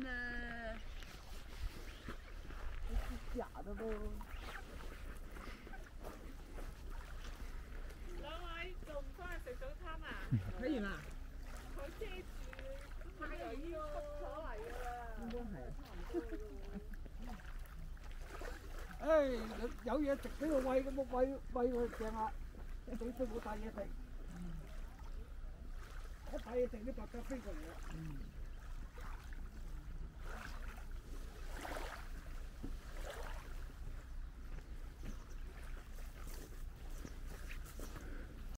那不是假的不？两位仲翻去食早餐啊？睇完啦？佢遮住，太容易出错嚟啦。应该系啊。哎，有有嘢食俾佢喂，咁咪喂喂佢成啦。早餐冇带嘢食，一带嘢食，你唔好批评我。